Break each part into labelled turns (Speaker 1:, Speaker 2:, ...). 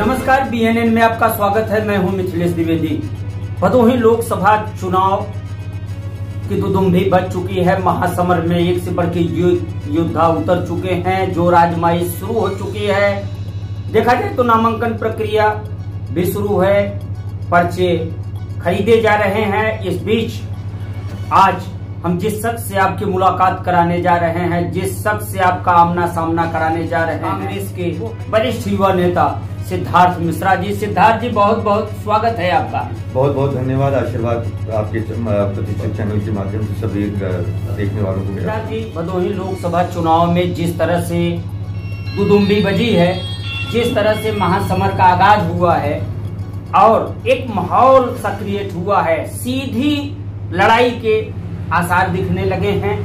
Speaker 1: नमस्कार बीएनएन में आपका स्वागत है। मैं हूँ मिथिलेश द्विवेदी। भदोही लोकसभा चुनाव की दुदुम्भी बच चुकी है। महासमर में एक से बढ़ के योद्धा उतर चुके हैं जो राजमाई शुरू हो चुकी है। देखा जाए तो नामांकन प्रक्रिया भी शुरू है। पर्चे खरीदे जा रहे हैं। इस बीच आज हम जिस शख्स से आपकी मुलाकात कराने जा रहे हैं जिस शख्स से आपका आमना सामना कराने जा रहे हैं कांग्रेस के वरिष्ठ युवा नेता सिद्धार्थ मिश्रा जी। सिद्धार्थ जी बहुत बहुत स्वागत है आपका।
Speaker 2: बहुत बहुत धन्यवाद आशीर्वाद आपके प्रतिष्ठित चैनल के माध्यम से सभी देखने वालों को
Speaker 1: सिद्धार्थ जी भदोही लोकसभा चुनाव में जिस तरह से दुदुम्बी बजी है जिस तरह से महासमर का आगाज़ हुआ है और एक माहौल सक्रिएट हुआ है सीधी लड़ाई के आसार दिखने लगे हैं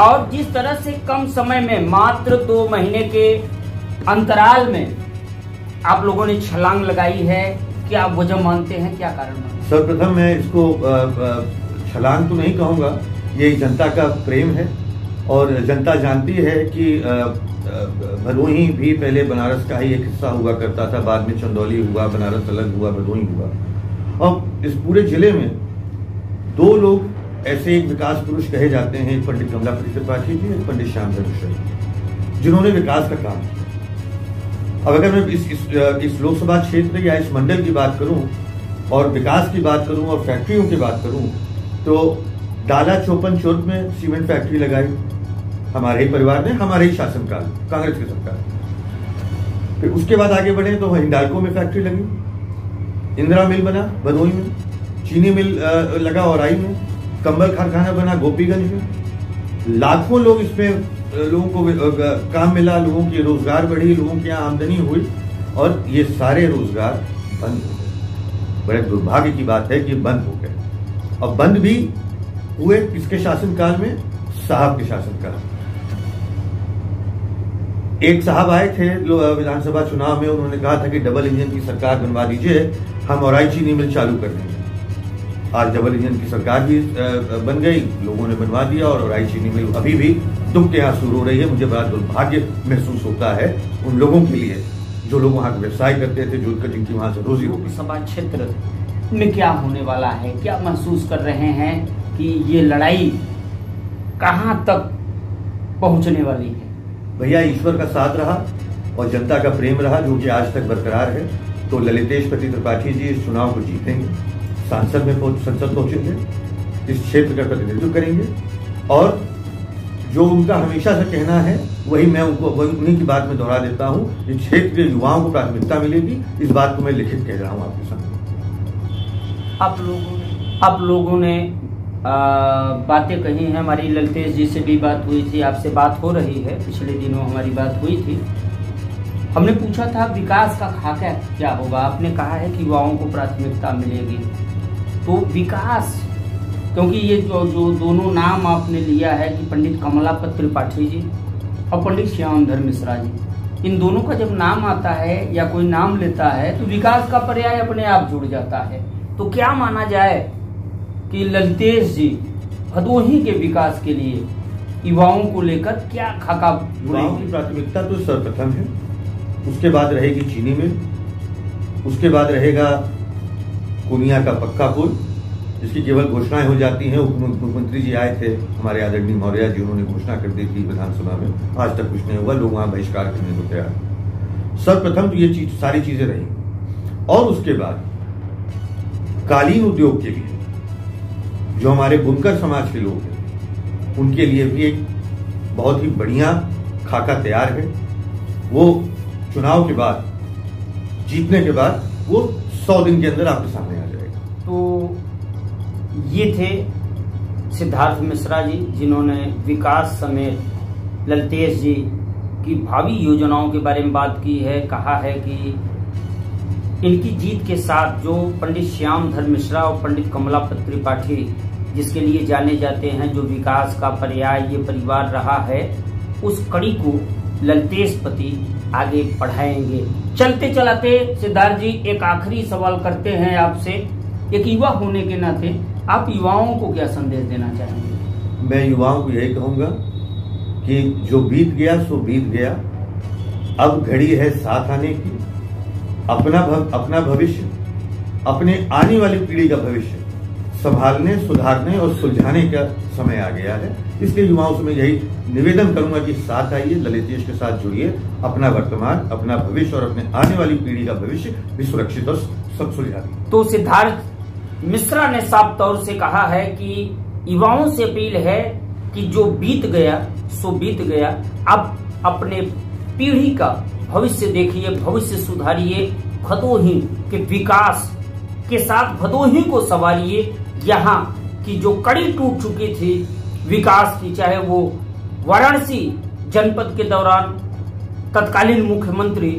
Speaker 1: और जिस तरह से कम समय में मात्र दो महीने के अंतराल में आप लोगों ने छलांग लगाई है क्या आप वजह मानते हैं, क्या कारण
Speaker 2: सर्वप्रथम मैं इसको छलांग तो नहीं कहूँगा, ये जनता का प्रेम है और जनता जानती है कि भदोही भी पहले बनारस का ही एक हिस्सा हुआ करता था, बाद में चंदौली हुआ, बनारस अलग हुआ, भदोही हुआ। और इस पूरे ज़िले में दो लोग ऐसे एक विकास पुरुष कहे जाते हैं पंडित कमलापति त्रिपाठी जी, एक पंडित श्याम मिश्रा जी, जिन्होंने विकास का काम किया। अब अगर मैं इस इस, इस लोकसभा क्षेत्र या इस मंडल की बात करूँ और विकास की बात करूँ और फैक्ट्रियों की बात करूँ तो डाला चौपन चौक में सीमेंट फैक्ट्री लगाई हमारे ही परिवार ने हमारे ही शासनकाल कांग्रेस की सरकार फिर उसके बाद आगे बढ़े तो हिंडाल्को में फैक्ट्री लगी। इंदिरा मिल बना भदोही में। चीनी मिल लगा औराई में। कंबल कारखाना बना गोपीगंज में। लाखों लोग इसमें लोगों को काम मिला, लोगों की रोज़गार बढ़ी, लोगों की यहाँ आमदनी हुई और ये सारे रोज़गार बंद हो गए। बड़े दुर्भाग्य की बात है कि बंद हो गए। और बंद भी हुए किसके शासनकाल में? साहब के शासनकाल में। एक साहब आए थे विधानसभा चुनाव में, उन्होंने कहा था कि डबल इंजन की सरकार बनवा दीजिए, हम औराई चीनी मिल चालू कर देंगे। आज डबल इंजन की सरकार भी बन गई लोगों ने बनवा दिया और औराई चीनी मिल अभी भी दुख के यहाँ शुरू हो रही है। मुझे बड़ा दुर्भाग्य महसूस होता है उन लोगों के लिए जो लोग वहाँ का व्यवसाय करते थे जो जिनकी वहाँ से रोजी रोटी
Speaker 1: लोकसभा क्षेत्र में क्या होने वाला है? क्या महसूस कर रहे हैं कि ये लड़ाई कहाँ तक पहुँचने वाली है?
Speaker 2: भैया ईश्वर का साथ रहा और जनता का प्रेम रहा जो कि आज तक बरकरार है। तो ललितेश पति त्रिपाठी जी इस चुनाव को जीतेंगे। सांसद में पहुंच- संसद पहुँचेंगे इस क्षेत्र का प्रतिनिधित्व करेंगे। और जो उनका हमेशा से कहना है, वही मैं उनको, वही उन्हीं की बात में दोहरा देता हूँ कि क्षेत्र के युवाओं को प्राथमिकता मिलेगी, इस बात को मैं लिखित कह रहा हूँ आपके सामने।
Speaker 1: आप लोगों ने, आप लोगों ने बातें कही हैं। हमारी ललितेश जी से भी बात हुई थी, आपसे बात हो रही है। पिछले दिनों हमारी बात हुई थी। हमने पूछा था, विकास का खाका क्या होगा? आपने कहा है कि युवाओं को प्राथमिकता मिलेगी। तो विकास। क्योंकि ये जो जो दोनों नाम आपने लिया है कि पंडित कमलापत त्रिपाठी जी और पंडित श्यामधर मिश्रा जी इन दोनों का जब नाम आता है या कोई नाम लेता है तो विकास का पर्याय अपने आप जुड़ जाता है। तो क्या माना जाए कि ललितेश जी भदोही के विकास के लिए युवाओं को लेकर क्या खाका
Speaker 2: युवाओं की प्राथमिकता तो सर्वप्रथम है। उसके बाद रहेगी चीनी मिल। उसके बाद रहेगा कुनिया का पक्का पुल, जिसकी केवल घोषणाएँ हो जाती हैं। मुख्यमंत्री जी आए थे, हमारे आदरणीय मौर्य जी, उन्होंने घोषणा कर दी थी विधानसभा में। आज तक कुछ नहीं हुआ लोग वहाँ बहिष्कार करने को तैयार। सर्वप्रथम तो ये चीज़, सारी चीज़ें रही। और उसके बाद, कालीन उद्योग के लिए, जो हमारे बुनकर समाज के लोग हैं, उनके लिए भी एक बहुत ही बढ़िया खाका तैयार है। वो चुनाव के बाद, जीतने के बाद, वो सौ दिन के अंदर आपके सामने आ जाएगा।
Speaker 1: तो ये थे सिद्धार्थ मिश्रा जी, जिन्होंने विकास समेत ललतेश जी की भावी योजनाओं के बारे में बात की है, कहा है कि इनकी जीत के साथ जो पंडित श्याम धर मिश्रा और पंडित कमलापत त्रिपाठी जिसके लिए जाने जाते हैं, जो विकास का पर्याय, ये परिवार रहा है, उस कड़ी को ललतेश पति आगे पढ़ाएँगे। चलते चलाते सिद्धार्थ जी एक आखिरी सवाल करते हैं आपसे। एक युवा होने के नाते आप युवाओं को क्या संदेश देना चाहेंगे?
Speaker 2: मैं युवाओं को यही कहूँगा कि जो बीत गया सो बीत गया। अब घड़ी है साथ आने की। अपना भव, अपना भविष्य अपने आने वाली पीढ़ी का भविष्य। संभालने, सुधारने और सुलझाने का समय आ गया है। इसलिए युवाओं से मैं यही निवेदन करूँगा कि साथ आइए ललितेश के साथ जुड़िए, अपना वर्तमान, अपना भविष्य और अपने आने वाली पीढ़ी का भविष्य भी सुरक्षित और सब सुलझा
Speaker 1: तो सिद्धार्थ, मिश्रा ने साफ़ तौर से कहा है कि युवाओं से अपील है कि जो बीत गया, सो बीत गया। अब अपने पीढ़ी का भविष्य देखिए, भविष्य सुधारिए भदोही के विकास के साथ भदोही को संवारिए यहाँ की जो कड़ी टूट चुकी थी विकास की, चाहे वो वाराणसी जनपद के दौरान तत्कालीन मुख्यमंत्री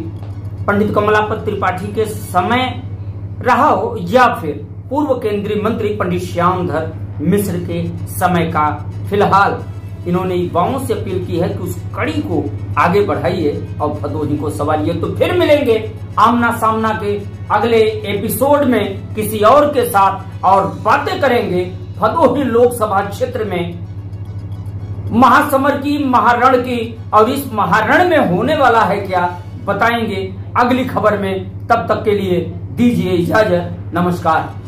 Speaker 1: पंडित कमलापत त्रिपाठी के समय रहा हो, या फिर पूर्व केंद्रीय मंत्री पंडित श्यामधर मिश्र के समय का फ़िलहाल इन्होंने युवाओं से अपील की है कि उस कड़ी को आगे बढ़ाइए और भदोही को सवालिए तो फिर मिलेंगे आमना सामना के अगले एपिसोड में किसी और के साथ और बातें करेंगे भदोही लोकसभा क्षेत्र में। महासमर की, महारण की और इस महारण में होने वाला है क्या बताएँगे अगली खबर में। तब तक के लिए दीजिए इजाज़त। नमस्कार।